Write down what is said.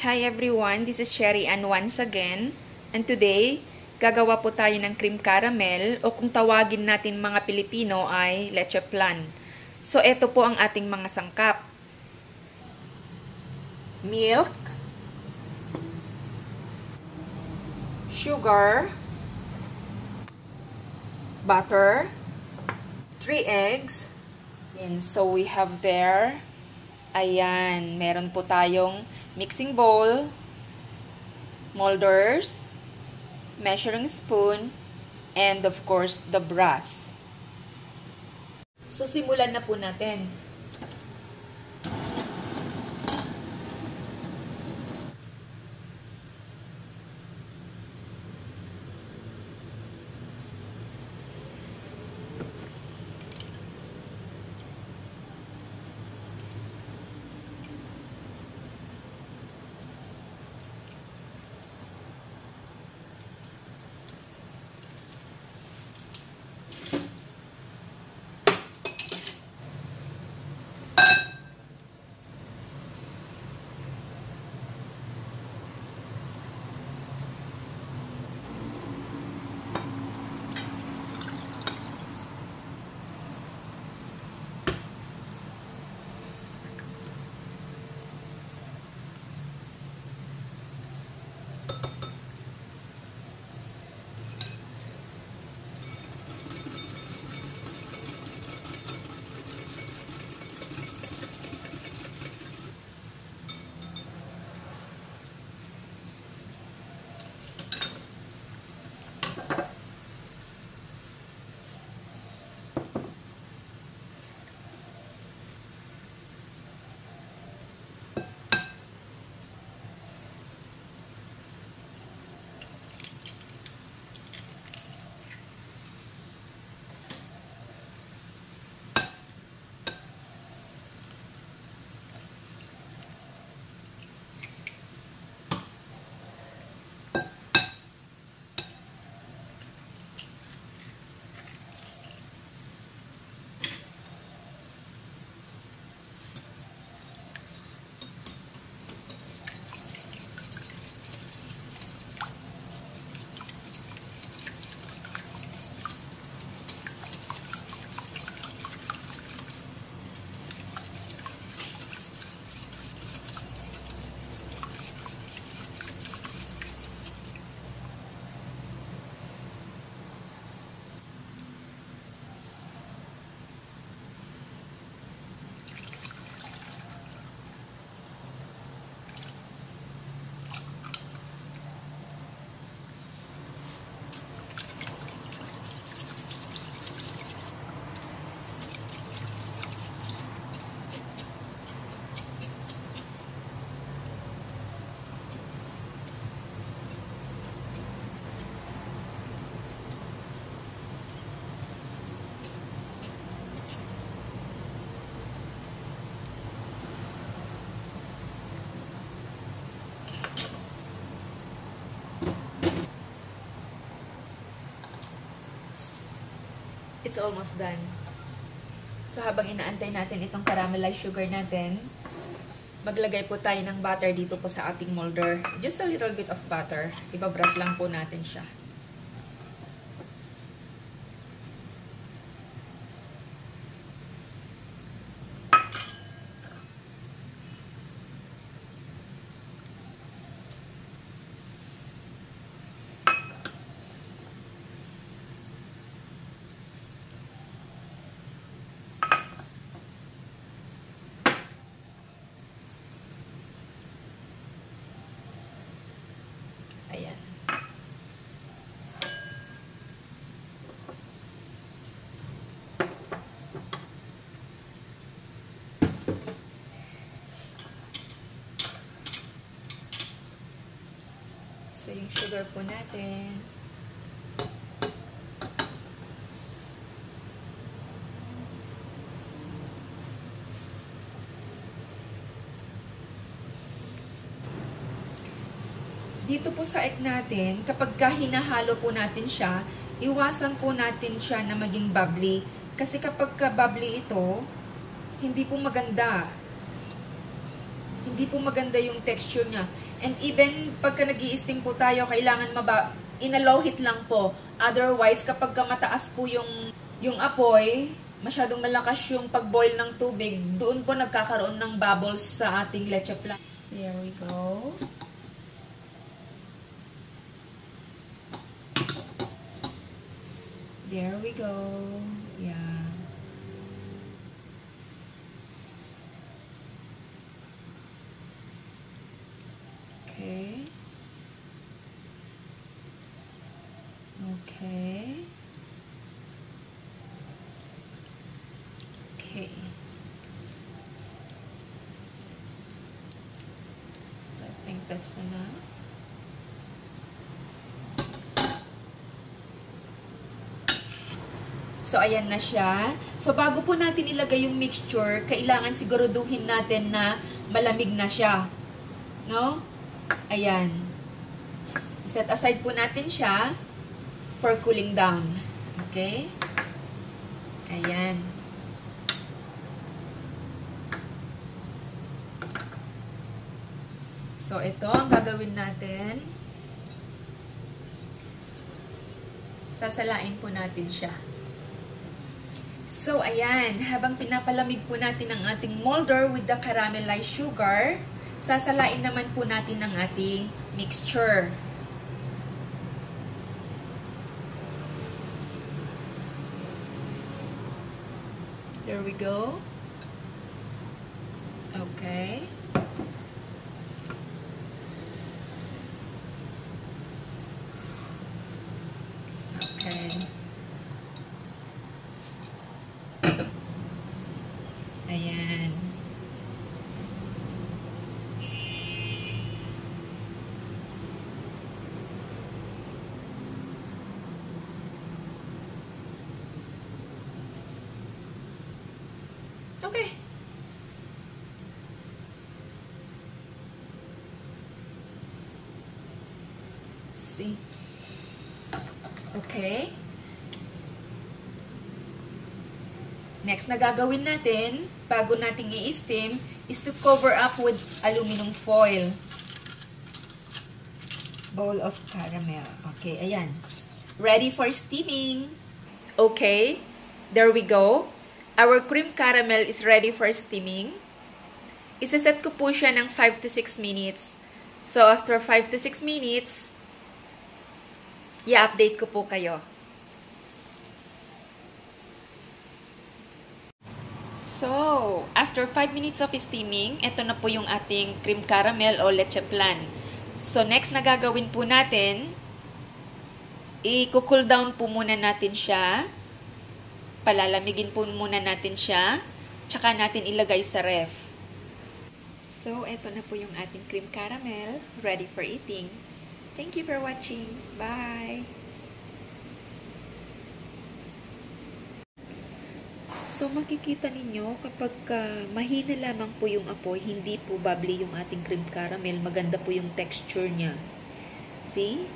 Hi everyone, this is Sherry Ann once again. And today, gagawa po tayo ng cream caramel o kung tawagin natin mga Pilipino ay leche plan. So ito po ang ating mga sangkap. Milk, sugar, butter, 3 eggs, and so we have there, ayan, meron po tayong mixing bowl, molders, measuring spoon, and of course, the brass. So, simulan na po natin. It's almost done. So, habang inaantay natin itong caramelized sugar natin, maglagay po tayo ng butter dito po sa ating molder. Just a little bit of butter. Ibabrush lang po natin siya. Ayan. So, yung sugar po natin. dito po sa egg natin, kapag hinahalo po natin siya, iwasan po natin siya na maging bubbly. Kasi kapag ka bubbly ito, hindi po maganda. Hindi po maganda yung texture niya. And even pagka nag steam po tayo, kailangan maba inalow heat lang po. Otherwise, kapag ka mataas po yung, yung apoy, masyadong malakas yung pag-boil ng tubig, doon po nagkakaroon ng bubbles sa ating leche plan. There we go. There we go. Yeah. Okay. Okay. Okay. So I think that's enough. So, ayan na siya. So, bago po natin ilagay yung mixture, kailangan siguraduhin natin na malamig na siya. No? Ayan. Set aside po natin siya for cooling down. Okay? Ayan. So, ito ang gagawin natin. Sasalain po natin siya. So, ayan. Habang pinapalamig po natin ang ating molder with the caramelized sugar, sasalain naman po natin ang ating mixture. There we go. Okay. Okay. Ayan. See. Okay. Next na gagawin natin, bago natin i-steam, is to cover up with aluminum foil. Bowl of caramel. Okay, ayan. Ready for steaming. Okay, there we go. Our cream caramel is ready for steaming. Isa-set ko po siya ng 5 to 6 minutes. So, after 5 to 6 minutes, i-update ko po kayo. So, after 5 minutes of steaming, ito na po yung ating cream caramel o leche plan. So, next na gagawin po natin, i-cool down po muna natin siya. Palalamigin po muna natin siya. Tsaka natin ilagay sa ref. So, ito na po yung ating cream caramel, ready for eating. Thank you for watching. Bye! So, makikita ninyo kapag uh, mahina lamang po yung apoy, hindi po bubbly yung ating cream caramel, maganda po yung texture niya. See?